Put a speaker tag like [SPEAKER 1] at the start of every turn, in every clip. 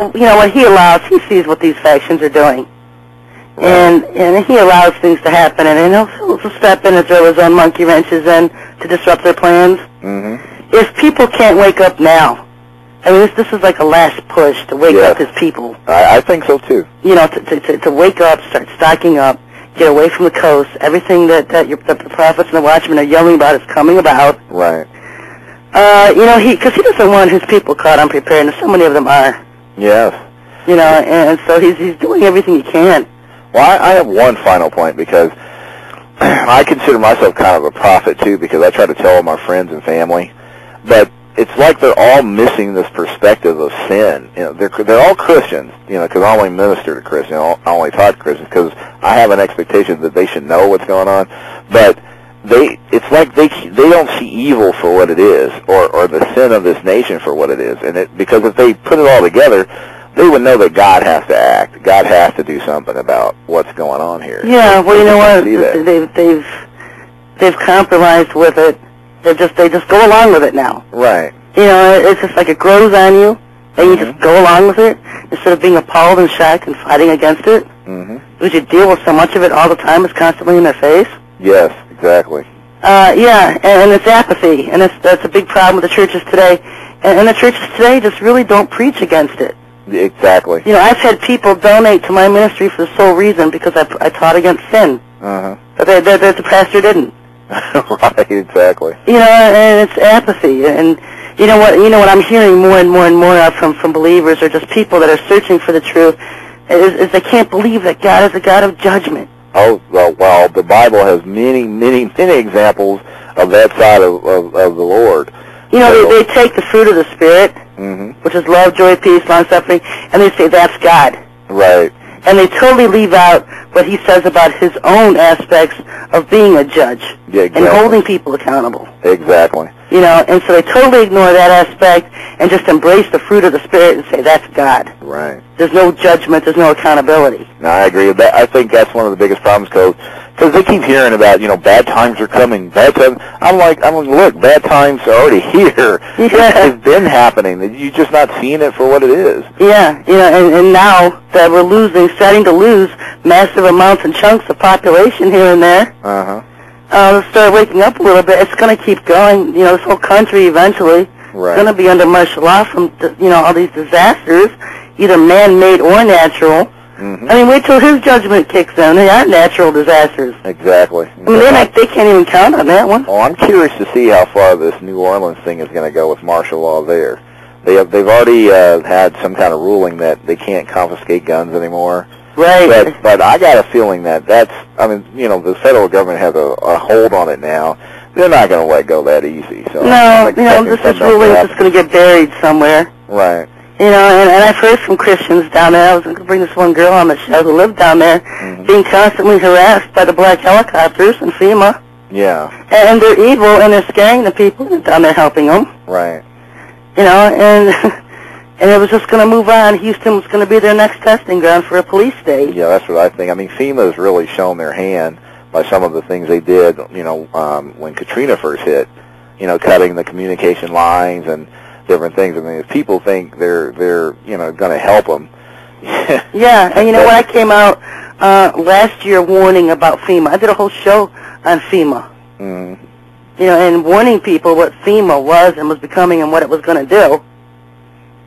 [SPEAKER 1] you know, what he allows, he sees what these factions are doing. And and he allows things to happen, and then he'll, he'll step in and throw his own monkey wrenches in to disrupt their plans.
[SPEAKER 2] Mm-hmm.
[SPEAKER 1] If people can't wake up now, I mean, this this is like a last push to wake
[SPEAKER 2] Yes.
[SPEAKER 1] up his people.
[SPEAKER 2] I, I think so too.
[SPEAKER 1] You know, to, to to to wake up, start stocking up, get away from the coast. Everything that that your, that the prophets and the watchmen are yelling about is coming about.
[SPEAKER 2] Right.
[SPEAKER 1] Uh, you know, he because he doesn't want his people caught unprepared, and so many of them are.
[SPEAKER 2] Yes.
[SPEAKER 1] You know, and so he's he's doing everything he can.
[SPEAKER 2] Well, I, I have one final point because I consider myself kind of a prophet too because I try to tell all my friends and family, but it's like they're all missing this perspective of sin. You know, they're they're all Christians, you know, because I only minister to Christians, I only talk to Christians because I have an expectation that they should know what's going on, but they it's like they they don't see evil for what it is or or the sin of this nation for what it is, and it because if they put it all together they would know that God has to act. God has to do something about what's going on here.
[SPEAKER 1] Yeah, well, you know what? They've they've they've compromised with it. They just they just go along with it now.
[SPEAKER 2] Right.
[SPEAKER 1] You know, it's just like it grows on you, and you
[SPEAKER 2] Mhm.
[SPEAKER 1] just go along with it instead of being appalled and shocked and fighting against it.
[SPEAKER 2] mm-hmm.
[SPEAKER 1] Because you deal with so much of it all the time. It's constantly in their face.
[SPEAKER 2] Yes, exactly.
[SPEAKER 1] Uh, yeah, and, and it's apathy, and it's, that's a big problem with the churches today. And, and the churches today just really don't preach against it.
[SPEAKER 2] Exactly.
[SPEAKER 1] You know, I've had people donate to my ministry for the sole reason because I, I taught against sin,
[SPEAKER 2] Uh-huh.
[SPEAKER 1] but they, they, that the pastor didn't.
[SPEAKER 2] right. Exactly.
[SPEAKER 1] You know, and it's apathy, and you know what? You know what I'm hearing more and more and more of from from believers or just people that are searching for the truth is, is they can't believe that God is a God of judgment.
[SPEAKER 2] Oh well, well, the Bible has many, many, many examples of that side of of, of the Lord.
[SPEAKER 1] You know, they, they take the fruit of the Spirit,
[SPEAKER 2] hmm
[SPEAKER 1] which is love, joy, peace, long suffering, and they say that's God.
[SPEAKER 2] Right.
[SPEAKER 1] and they totally leave out what he says about his own aspects of being a judge
[SPEAKER 2] Yeah.
[SPEAKER 1] and holding people accountable.
[SPEAKER 2] Exactly.
[SPEAKER 1] You know, and so they totally ignore that aspect and just embrace the fruit of the spirit and say that's God.
[SPEAKER 2] Right.
[SPEAKER 1] There's no judgment. There's no accountability.
[SPEAKER 2] No, I agree with that. I think that's one of the biggest problems, because because they keep hearing about you know bad times are coming, bad times. I'm like, I'm like, look, bad times are already here.
[SPEAKER 1] Yeah.
[SPEAKER 2] It's been happening. You're just not seeing it for what it is.
[SPEAKER 1] Yeah, you know, and, and now that we're losing, starting to lose massive amounts and chunks of population here and there,
[SPEAKER 2] Uh huh.
[SPEAKER 1] Uh, start waking up a little bit. It's going to keep going. You know, this whole country eventually
[SPEAKER 2] Right.
[SPEAKER 1] going to be under martial law from you know all these disasters, either man-made or natural.
[SPEAKER 2] hmm
[SPEAKER 1] I mean, wait till his judgment kicks in. They aren't natural disasters.
[SPEAKER 2] Exactly.
[SPEAKER 1] I mean, not, they can't even count on that one.
[SPEAKER 2] Well, I'm curious to see how far this New Orleans thing is going to go with martial law there. They have, they've already uh, had some kind of ruling that they can't confiscate guns anymore.
[SPEAKER 1] Right.
[SPEAKER 2] But but I got a feeling that that's I mean you know the federal government has a, a hold on it now. They're not going to let go that easy. So
[SPEAKER 1] no, you know, this, ruling
[SPEAKER 2] to
[SPEAKER 1] just going to get buried somewhere.
[SPEAKER 2] Right.
[SPEAKER 1] You know, and, and I've heard from Christians down there. I was going to bring this one girl on the show who lived down there,
[SPEAKER 2] Mhm.
[SPEAKER 1] being constantly harassed by the black helicopters and FEMA.
[SPEAKER 2] Yeah.
[SPEAKER 1] And they're evil, and they're scaring the people down there helping them.
[SPEAKER 2] Right.
[SPEAKER 1] You know, and and it was just going to move on. Houston was going to be their next testing ground for a police state.
[SPEAKER 2] Yeah, that's what I think. I mean, FEMA has really shown their hand by some of the things they did. You know, um, when Katrina first hit, you know, cutting the communication lines and different things. I mean, if people think they're they're you know going to help them.
[SPEAKER 1] Yeah, and you know when I came out uh, last year warning about FEMA, I did a whole show on FEMA.
[SPEAKER 2] mm,
[SPEAKER 1] You know, and warning people what FEMA was and was becoming and what it was going to do.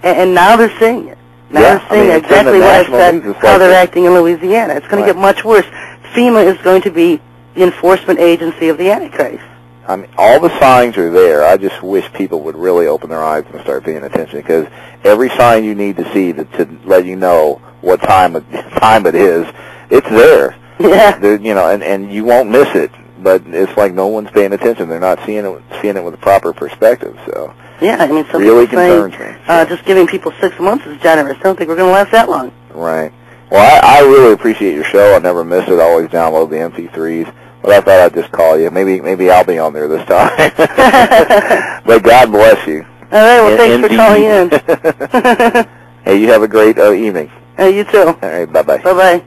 [SPEAKER 1] And, and now they're seeing it. Now
[SPEAKER 2] Yeah,
[SPEAKER 1] they're
[SPEAKER 2] I
[SPEAKER 1] seeing
[SPEAKER 2] mean,
[SPEAKER 1] exactly
[SPEAKER 2] the
[SPEAKER 1] what I said. How
[SPEAKER 2] like
[SPEAKER 1] they're
[SPEAKER 2] the-
[SPEAKER 1] acting in Louisiana. It's going
[SPEAKER 2] Right.
[SPEAKER 1] to get much worse. FEMA is going to be the enforcement agency of the Antichrist.
[SPEAKER 2] I mean, all the signs are there. I just wish people would really open their eyes and start paying attention because every sign you need to see to, to let you know what time it, time it is, it's there.
[SPEAKER 1] Yeah.
[SPEAKER 2] There, you know, and and you won't miss it. But it's like no one's paying attention. They're not seeing it seeing it with a proper perspective. So
[SPEAKER 1] Yeah, I mean, some
[SPEAKER 2] really
[SPEAKER 1] people
[SPEAKER 2] concerns me.
[SPEAKER 1] uh, just giving people six months is generous. I don't think we're going to last that long.
[SPEAKER 2] Right. Well, I, I really appreciate your show. I never miss it. I always download the MP3s. But I thought I'd just call you. Maybe maybe I'll be on there this time. but God bless you.
[SPEAKER 1] All right, well, thanks for calling in.
[SPEAKER 2] hey, you have a great uh, evening.
[SPEAKER 1] Hey, you too.
[SPEAKER 2] All right, bye-bye.
[SPEAKER 1] Bye-bye.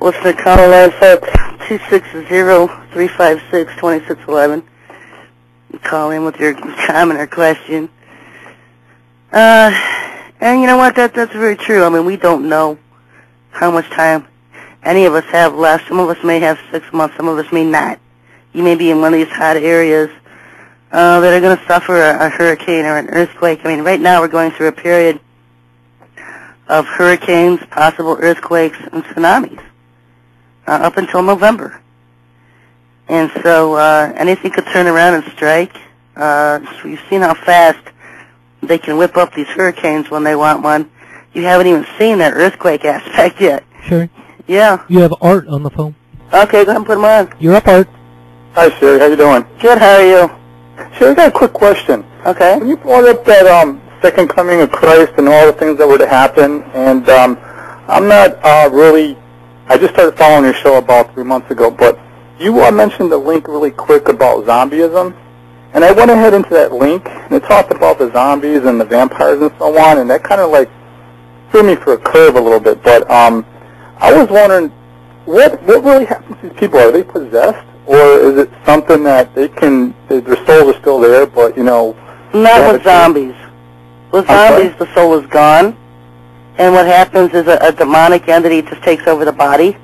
[SPEAKER 1] Listener call line folks, 260-356-2611. Call in with your comment or question. Uh, And you know what? That that's very true. I mean, we don't know how much time any of us have left. Some of us may have six months. Some of us may not. You may be in one of these hot areas uh, that are going to suffer a, a hurricane or an earthquake. I mean, right now we're going through a period of hurricanes, possible earthquakes, and tsunamis uh, up until November. And so uh, anything could turn around and strike. Uh, so you've seen how fast they can whip up these hurricanes when they want one. You haven't even seen that earthquake aspect yet.
[SPEAKER 3] Sherry,
[SPEAKER 1] Yeah.
[SPEAKER 3] you have Art on the phone.
[SPEAKER 1] Okay, go ahead and put them on.
[SPEAKER 3] You're up, Art.
[SPEAKER 4] Hi, Sherry. How you doing?
[SPEAKER 1] Good, how are you?
[SPEAKER 4] Sherry, I got a quick question.
[SPEAKER 1] Okay.
[SPEAKER 4] When you brought up that um, second coming of Christ and all the things that were to happen, and um, I'm not uh, really, I just started following your show about three months ago, but you uh, mentioned the link really quick about zombieism, and I went ahead into that link, and it talked about the zombies and the vampires and so on, and that kind of like threw me for a curve a little bit, but um, I was wondering, what what really happens to these people? Are they possessed, or is it something that they can, their souls are still there, but, you know,
[SPEAKER 1] Not with zombies. With zombies, the soul is gone. And what happens is a, a demonic entity just takes over the body.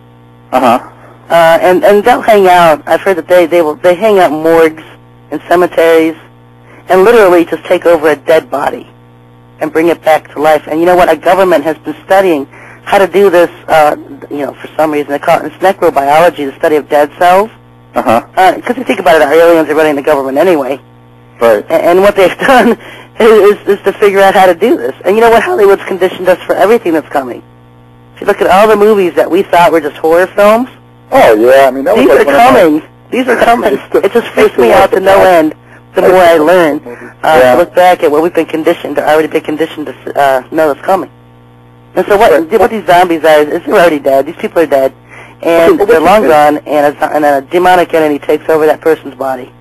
[SPEAKER 4] uh-huh,
[SPEAKER 1] Uh, and, and they'll hang out. I've heard that they, they will, they hang out in morgues and cemeteries and literally just take over a dead body and bring it back to life. And you know what? A government has been studying how to do this, uh, you know, for some reason. They call it, it's necrobiology, the study of dead cells.
[SPEAKER 4] uh-huh, Uh
[SPEAKER 1] Because you think about it, our aliens are running the government anyway.
[SPEAKER 4] right.
[SPEAKER 1] A- And what they've done is, is to figure out how to do this. And you know what? Hollywood's conditioned us for everything that's coming. If you look at all the movies that we thought were just horror films,
[SPEAKER 4] Oh yeah, I mean that
[SPEAKER 1] these
[SPEAKER 4] was
[SPEAKER 1] are
[SPEAKER 4] like one of my-
[SPEAKER 1] coming. These are coming.
[SPEAKER 4] I
[SPEAKER 1] It just freaks me out to no end the more I learn uh,
[SPEAKER 4] Yeah.
[SPEAKER 1] to look back at what we've been conditioned, to already been conditioned to uh, know that's coming. And so what,
[SPEAKER 4] Right.
[SPEAKER 1] what these zombies are, is they're already dead. These people are dead. And
[SPEAKER 4] Okay,
[SPEAKER 1] they're long gone, and a, and a demonic entity takes over that person's body.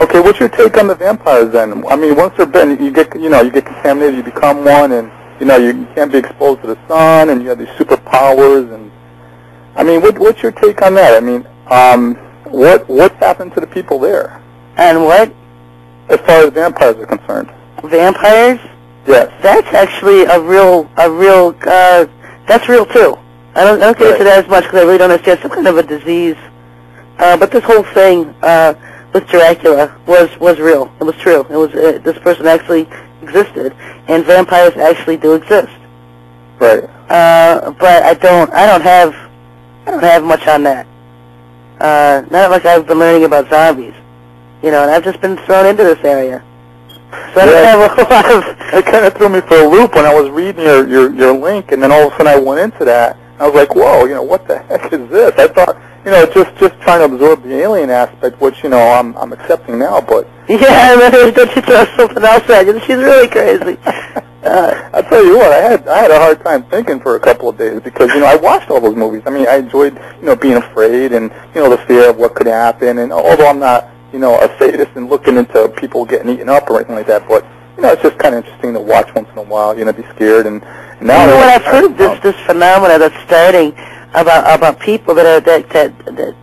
[SPEAKER 4] Okay, what's your take on the vampires then? I mean, once they're bitten, you get you know you get contaminated, you become one, and you know you, you can't be exposed to the sun, and you have these superpowers, and I mean, what what's your take on that? I mean, um, what what's happened to the people there
[SPEAKER 1] And what?
[SPEAKER 4] as far as vampires are concerned?
[SPEAKER 1] Vampires?
[SPEAKER 4] Yes.
[SPEAKER 1] That's actually a real, a real, uh, that's real too. I don't, I don't get into that as much because I really don't understand some kind of a disease. Uh, but this whole thing, uh, with Dracula was, was real. It was true. It was, uh, this person actually existed. And vampires actually do exist.
[SPEAKER 4] Right.
[SPEAKER 1] Uh, but I don't, I don't have, I don't have much on that. Uh, not like I've been learning about zombies. You know, and I've just been thrown into this area. So I don't
[SPEAKER 4] Yeah.
[SPEAKER 1] have a lot of,
[SPEAKER 4] It kind of threw me for a loop when I was reading your, your, your link, and then all of a sudden I went into that. I was like, whoa, you know, what the heck is this? I thought, you know, just just trying to absorb the alien aspect, which, you know, I'm, I'm accepting now, but
[SPEAKER 1] Yeah, and then don't you throw something else at you? She's really crazy. Uh,
[SPEAKER 4] I'll tell you what, I had I had a hard time thinking for a couple of days because, you know, I watched all those movies. I mean, I enjoyed, you know, being afraid and, you know, the fear of what could happen, and although I'm not, you know, a sadist and looking into people getting eaten up or anything like that, but, you know, it's just kind of interesting to watch once in a while, you know, be scared, and, and now...
[SPEAKER 1] you know what? I've heard of this this phenomena that's starting about about people that are that that, that